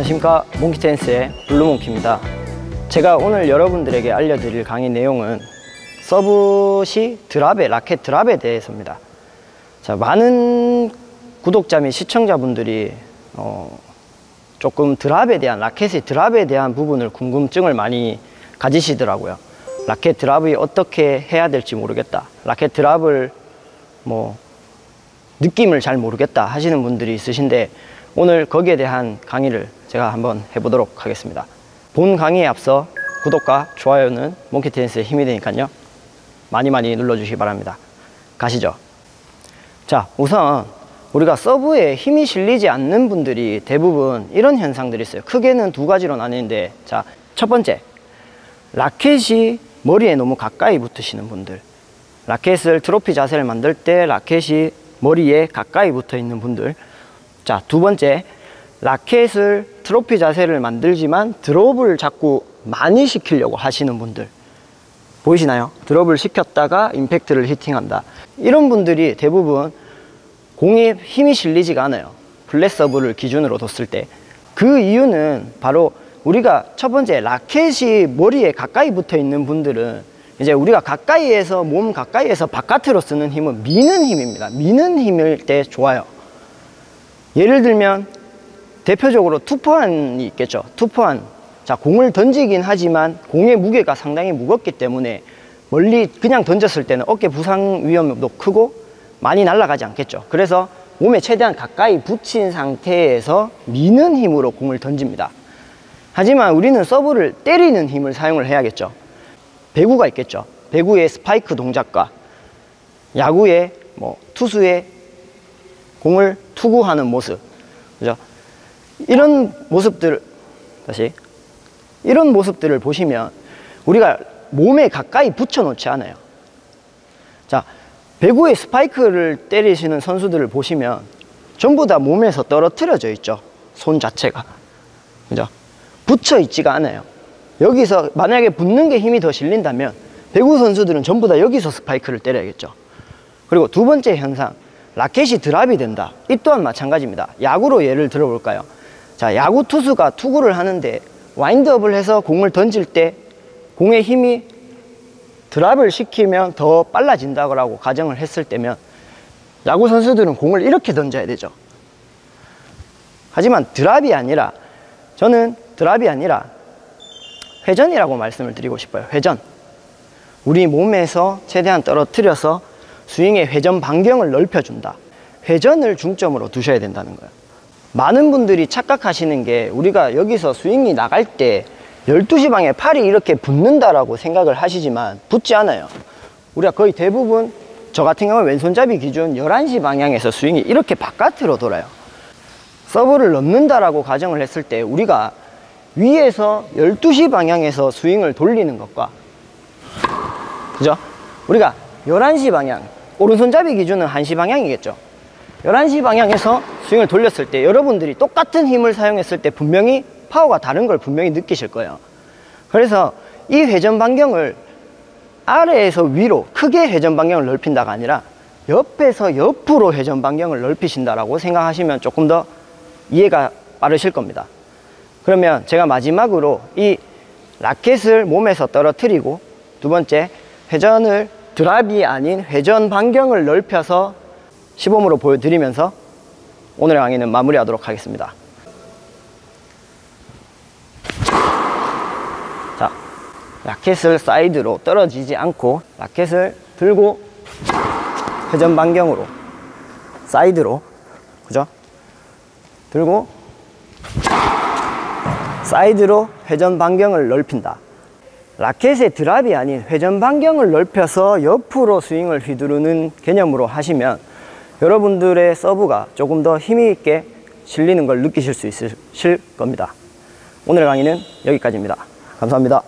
안녕하십니까. 몽키테니스의 블루몽키입니다. 제가 오늘 여러분들에게 알려드릴 강의 내용은 서브시 drop의 라켓 drop에 대해서입니다. 자 많은 구독자 및 시청자분들이 어, 조금 drop에 대한 라켓의 drop에 대한 부분을 궁금증을 많이 가지시더라고요. 라켓 drop이 어떻게 해야 될지 모르겠다. 라켓 drop을 뭐 느낌을 잘 모르겠다 하시는 분들이 있으신데 오늘 거기에 대한 강의를 제가 한번 해보도록 하겠습니다. 본 강의에 앞서 구독과 좋아요는 몽키텐스의 힘이 되니까요. 많이 많이 눌러주시기 바랍니다. 가시죠. 자, 우선 우리가 서브에 힘이 실리지 않는 분들이 대부분 이런 현상들이 있어요. 크게는 두 가지로 나뉘는데, 자, 첫 번째, 라켓이 머리에 너무 가까이 붙으시는 분들. 라켓을 트로피 자세를 만들 때 라켓이 머리에 가까이 붙어 있는 분들. 자, 두 번째, 라켓을 트로피 자세를 만들지만 drop을 자꾸 많이 시키려고 하시는 분들. 보이시나요? drop을 시켰다가 임팩트를 hitting한다. 이런 분들이 대부분 공에 힘이 실리지가 않아요. flat 서브를 기준으로 뒀을 때. 그 이유는 바로 우리가 첫 번째 라켓이 머리에 가까이 붙어 있는 분들은 이제 우리가 가까이에서 몸 가까이에서 바깥으로 쓰는 힘은 미는 힘입니다. 미는 힘일 때 좋아요. 예를 들면 대표적으로 투포환이 있겠죠. 투포환. 자, 공을 던지긴 하지만 공의 무게가 상당히 무겁기 때문에 멀리 그냥 던졌을 때는 어깨 부상 위험도 크고 많이 날아가지 않겠죠. 그래서 몸에 최대한 가까이 붙인 상태에서 미는 힘으로 공을 던집니다. 하지만 우리는 서브를 때리는 힘을 사용을 해야겠죠. 배구가 있겠죠. 배구의 스파이크 동작과 야구의 뭐 투수의 공을 투구하는 모습. 그죠? 이런 모습들, 다시. 이런 모습들을 보시면 우리가 몸에 가까이 붙여 놓지 않아요. 자, 배구의 스파이크를 때리시는 선수들을 보시면 전부 다 몸에서 떨어뜨려져 있죠. 손 자체가. 그죠? 붙여 있지가 않아요. 여기서 만약에 붙는 게 힘이 더 실린다면 배구 선수들은 전부 다 여기서 스파이크를 때려야겠죠. 그리고 두 번째 현상, 라켓이 드랍이 된다. 이 또한 마찬가지입니다. 야구로 예를 들어볼까요? 자, 야구 투수가 투구를 하는데 와인드업을 해서 공을 던질 때 공의 힘이 드랍을 시키면 더 빨라진다고 가정을 했을 때면 야구 선수들은 공을 이렇게 던져야 되죠. 하지만 드랍이 아니라 저는 드랍이 아니라 회전이라고 말씀을 드리고 싶어요. 회전. 우리 몸에서 최대한 떨어뜨려서 스윙의 회전 반경을 넓혀준다. 회전을 중점으로 두셔야 된다는 거예요. 많은 분들이 착각하시는 게 우리가 여기서 스윙이 나갈 때 12시 방에 팔이 이렇게 붙는다라고 생각을 하시지만 붙지 않아요. 우리가 거의 대부분 저 같은 경우는 왼손잡이 기준 11시 방향에서 스윙이 이렇게 바깥으로 돌아요. 서브를 넣는다라고 가정을 했을 때 우리가 위에서 12시 방향에서 스윙을 돌리는 것과 그죠? 우리가 11시 방향 오른손잡이 기준은 1시 방향이겠죠. 11시 방향에서 스윙을 돌렸을 때 여러분들이 똑같은 힘을 사용했을 때 분명히 파워가 다른 걸 분명히 느끼실 거예요. 그래서 이 회전 반경을 아래에서 위로 크게 회전 반경을 넓힌다가 아니라 옆에서 옆으로 회전 반경을 넓히신다라고 생각하시면 조금 더 이해가 빠르실 겁니다. 그러면 제가 마지막으로 이 라켓을 몸에서 떨어뜨리고 두 번째 회전을 드랍이 아닌 회전 반경을 넓혀서 시범으로 보여드리면서 오늘의 강의는 마무리하도록 하겠습니다. 자, 라켓을 사이드로 떨어지지 않고 라켓을 들고 회전 반경으로 사이드로 그죠? 들고 사이드로 회전 반경을 넓힌다. 라켓의 drop이 아닌 회전 반경을 넓혀서 옆으로 스윙을 휘두르는 개념으로 하시면 여러분들의 서브가 조금 더 힘이 있게 실리는 걸 느끼실 수 있으실 겁니다. 오늘 강의는 여기까지입니다. 감사합니다.